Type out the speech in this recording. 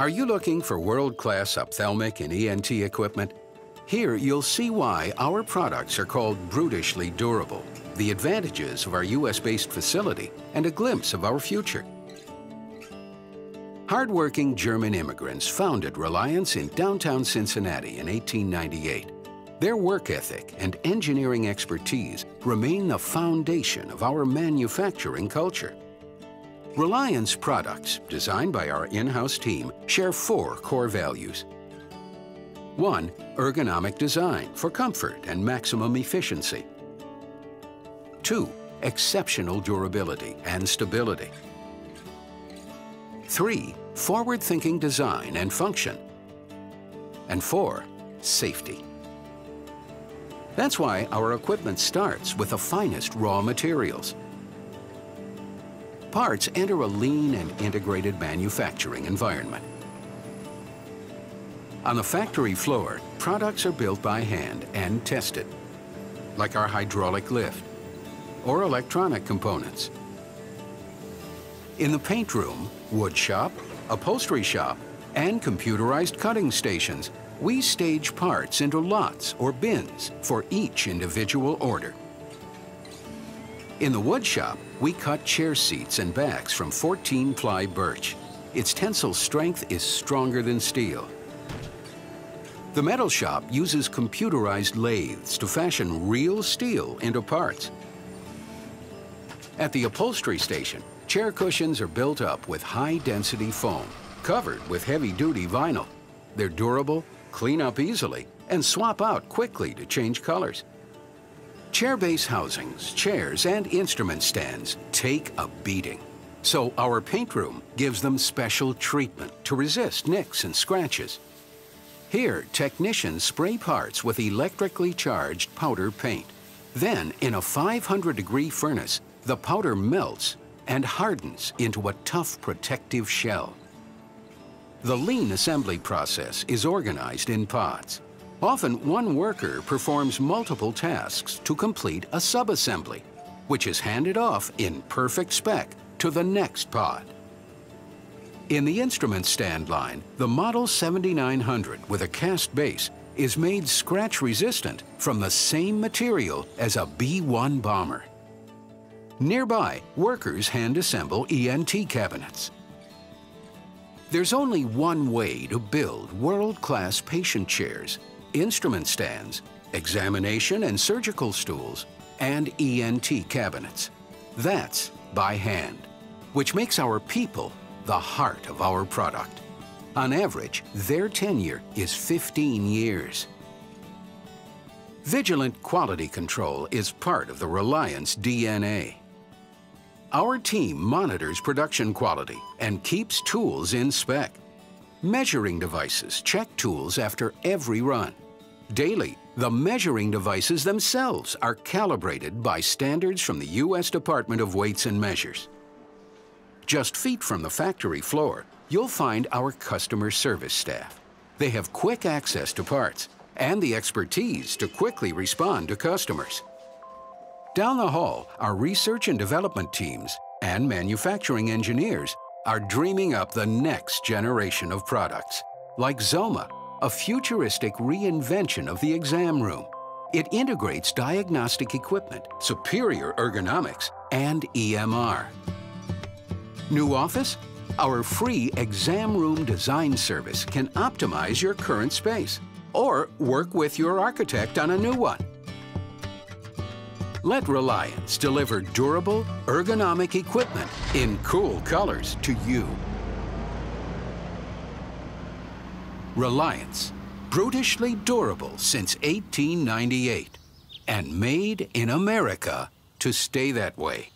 Are you looking for world-class ophthalmic and ENT equipment? Here you'll see why our products are called brutishly durable, the advantages of our US-based facility, and a glimpse of our future. Hardworking German immigrants founded Reliance in downtown Cincinnati in 1898. Their work ethic and engineering expertise remain the foundation of our manufacturing culture. Reliance products, designed by our in-house team, share four core values. One, ergonomic design for comfort and maximum efficiency. Two, exceptional durability and stability. Three, forward-thinking design and function. And four, safety. That's why our equipment starts with the finest raw materials, parts enter a lean and integrated manufacturing environment. On the factory floor, products are built by hand and tested, like our hydraulic lift or electronic components. In the paint room, wood shop, upholstery shop, and computerized cutting stations, we stage parts into lots or bins for each individual order. In the wood shop, we cut chair seats and backs from 14-ply birch. Its tensile strength is stronger than steel. The metal shop uses computerized lathes to fashion real steel into parts. At the upholstery station, chair cushions are built up with high-density foam, covered with heavy-duty vinyl. They're durable, clean up easily, and swap out quickly to change colors. Chair base housings, chairs, and instrument stands take a beating. So our paint room gives them special treatment to resist nicks and scratches. Here, technicians spray parts with electrically charged powder paint. Then, in a 500 degree furnace, the powder melts and hardens into a tough protective shell. The lean assembly process is organized in pods. Often, one worker performs multiple tasks to complete a subassembly, which is handed off in perfect spec to the next pod. In the instrument stand line, the Model 7900 with a cast base is made scratch-resistant from the same material as a B-1 bomber. Nearby, workers hand-assemble ENT cabinets. There's only one way to build world-class patient chairs instrument stands, examination and surgical stools, and ENT cabinets. That's by hand, which makes our people the heart of our product. On average, their tenure is 15 years. Vigilant quality control is part of the Reliance DNA. Our team monitors production quality and keeps tools in spec. Measuring devices check tools after every run. Daily, the measuring devices themselves are calibrated by standards from the U.S. Department of Weights and Measures. Just feet from the factory floor, you'll find our customer service staff. They have quick access to parts and the expertise to quickly respond to customers. Down the hall, our research and development teams and manufacturing engineers are dreaming up the next generation of products, like Zoma, a futuristic reinvention of the exam room. It integrates diagnostic equipment, superior ergonomics, and EMR. New office? Our free exam room design service can optimize your current space or work with your architect on a new one. Let Reliance deliver durable, ergonomic equipment in cool colors to you. Reliance, brutishly durable since 1898 and made in America to stay that way.